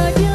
saja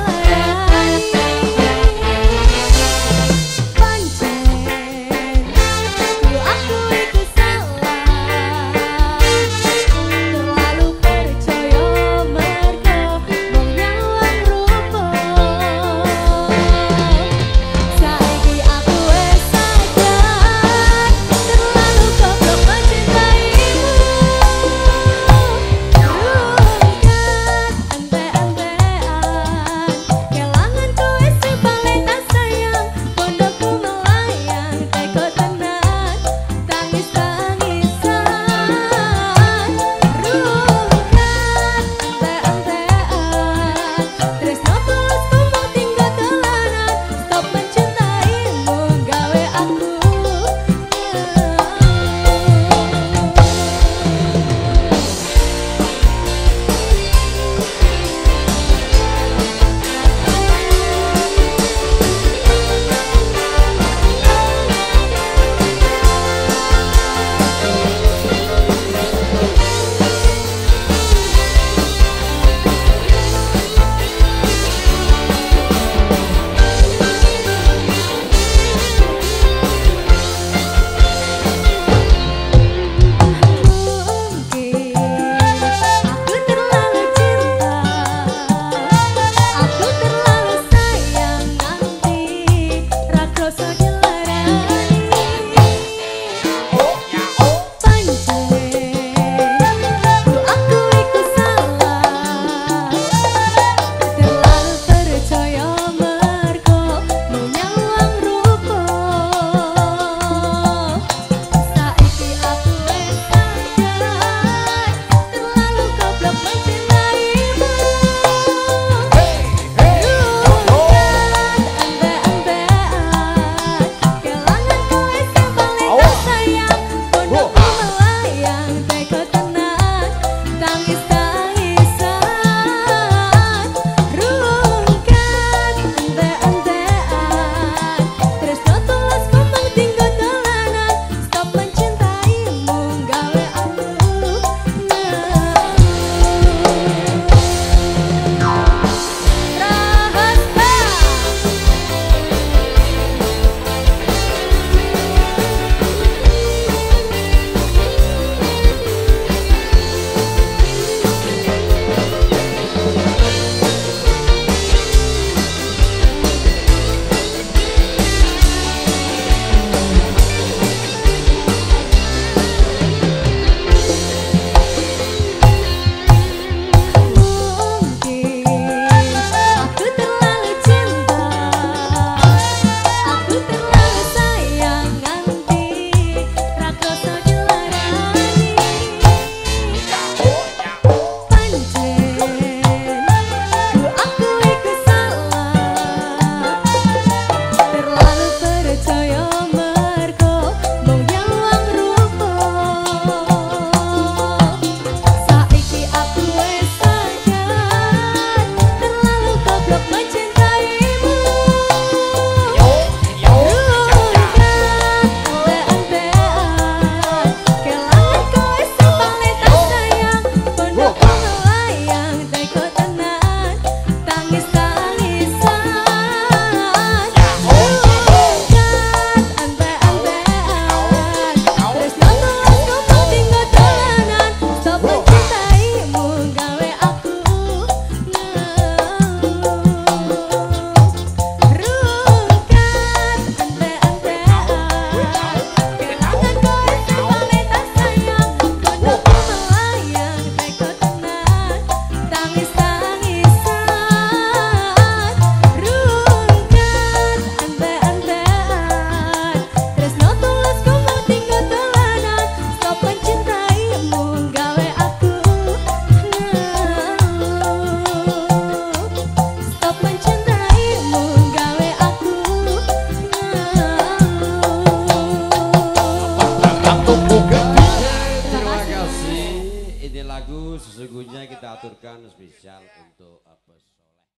sesungguhnya kita aturkan spesial untuk apa